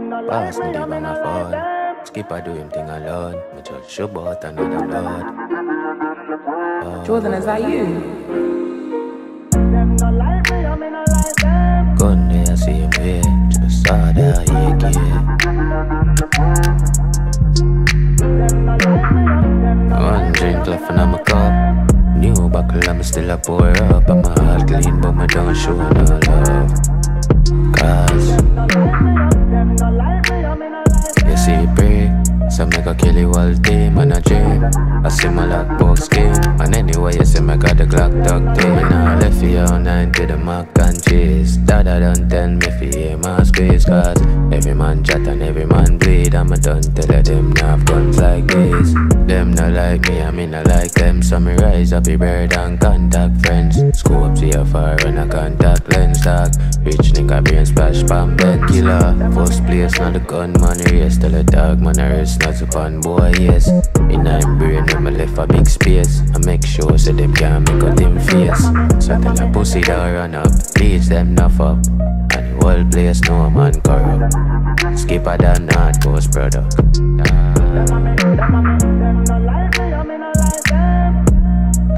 Pass me the on my phone. Skip I do him thing alone. Me just show about another blood. Jordan, is that you? Gun there, see him here. Just saw that he again. One drink left and I'm a cup. New buckle, I'm still a pour up. I'm a heart clean, but me don't show no love. Cause I see my lock box game, and anyway you see me got the Glock tucked in. And I left you all nine to the mac and cheese. Dada done tell me fi hear my space, cause every man chat and every man bleed. I'm a done tell them now have guns like this. Them not like me, I mean I like them. So me rise up, be bird and contact friends. Scope a far and a contact lens tag. Rich nigga brain splash pan bed killer. First place, not the gun man race. Tell a dog man I rest not upon boy yes. In I'm brain when me left a big space. I make sure so them can't make a them face. So tell a pussy to run up, leads them enough up. And the whole place no man corrupt. Skippa than not post product.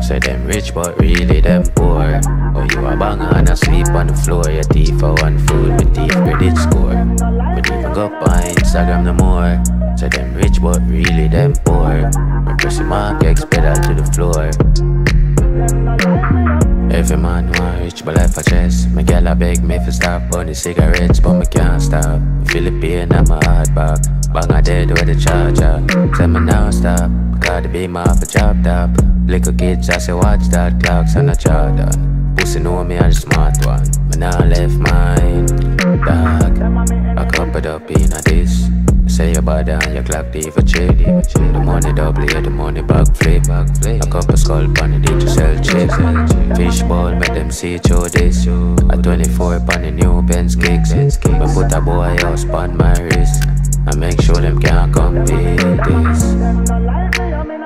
Say them rich but really them poor. Oh you a bang and a sleep on the floor. Your teeth for one food, with teeth credit score. But even go up on Instagram no more. Say them rich but really them poor. Me press the mark X pedal to the floor. Every man want rich, but life a chest. My gal a beg me for stop on the cigarettes, but me can't stop. Pain at my heart back. Bang a dead with the charger. Tell me now stop. Gotta be my a chop top. Little kids, I say watch that clocks on a Jordan. Pussy know me, I'm the smart one. Me now left mine. Clock, for check. The money double, yeah, the money back flip. A couple skull pan it to sell cheap. Fish ball, make them see through this. A 24 pan the new Benz kicks. Me put a boy house on my wrist. I make sure them can't compete this.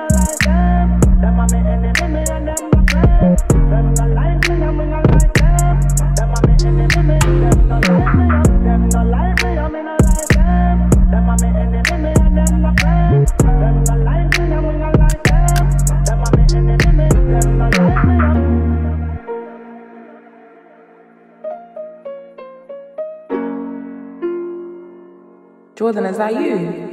Jordan, is that you?